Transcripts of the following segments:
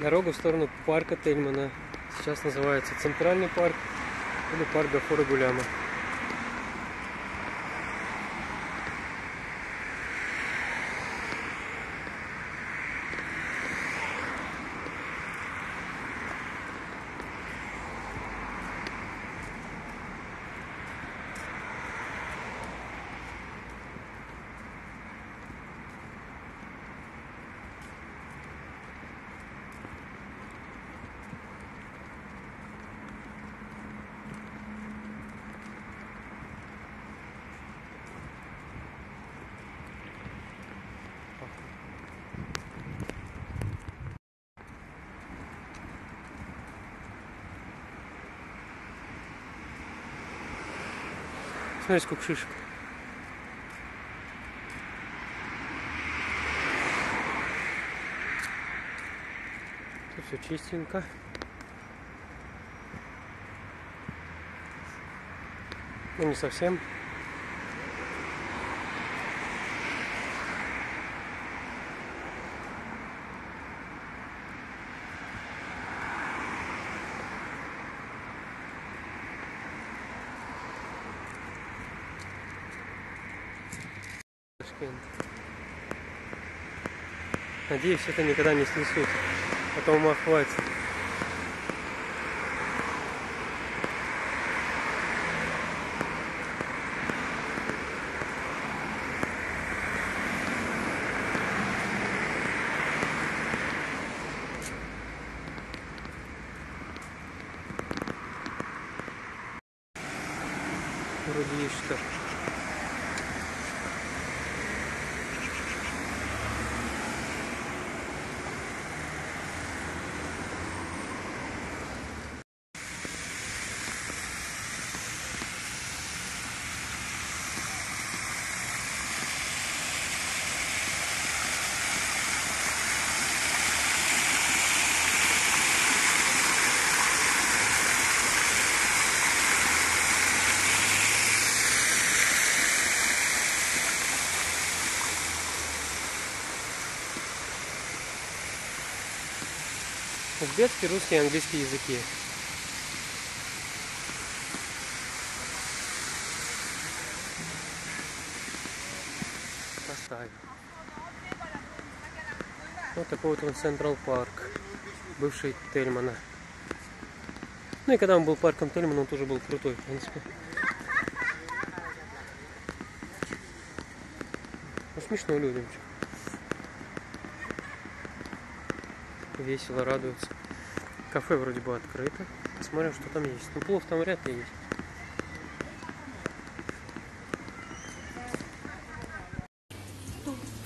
Дорога в сторону парка Тельмана. Сейчас называется Центральный парк или парк Гафора Гуляма. Смотри, сколько шишек. Тут все чистенько. Ну, не совсем. Ташкент. Надеюсь, это никогда не снесут. Потом ума хватит. Вроде есть что. Узбекский, русский и английский языки. Поставим. Вот такой вот он Централ Парк. Бывший Тельмана. Ну и когда он был парком Тельмана, он тоже был крутой, в принципе. Ну, смешно людям. Весело, радуются. Кафе вроде бы открыто. Посмотрим, что там есть. Ну, плов там вряд ли есть.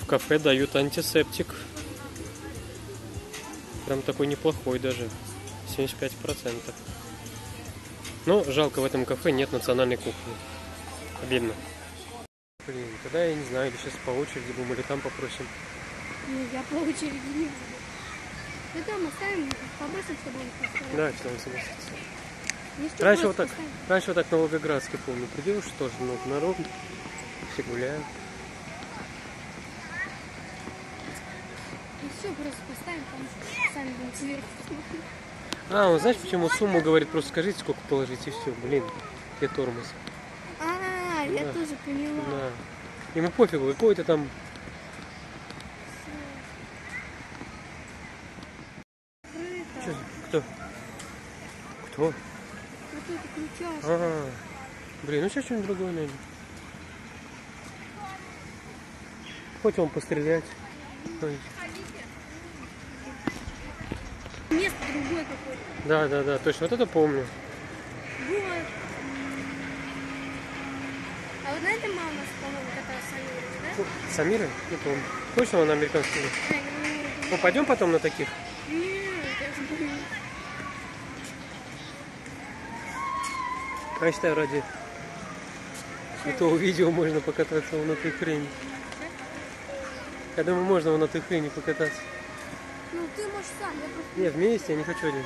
В кафе дают антисептик. Прям такой неплохой даже. 75%. Но жалко, в этом кафе нет национальной кухни. Обидно. Блин, тогда я не знаю, или сейчас по очереди будем, или там попросим. Не, я по очереди не буду. Ну там оставим, попросим, чтобы он поставил. Да, если он согласится. Что, Раньше вот так, поставим. раньше вот так на Волгоградской, помню, придешь, тоже много народу, все гуляют. И все, просто поставим, там сами будем сверху. А, он знаешь, почему сумму говорит, просто скажите, сколько положить, и все, блин, где тормоз. А, я Да. тоже поняла. Да. Ему пофигу, какой-то там, Открыто. Чё, кто? Кто? Вот это ключаш. А, блин, ну сейчас что-нибудь другое найдем. Хоть он пострелять. Место другое какое-то. Да, да, да, точно, вот это помню. Вот. А вот на этом мама, по-моему, каталась с Амирой, да? Самира? Не помню. Точно он американский? А, говорю, Ну, потом на таких? Нет, я забыла. Я считаю, ради этого видео можно покататься на той хрени. Я думаю, можно на той хрени покататься. Ну, ты можешь сам, я просто... Не, вместе, я не хочу один.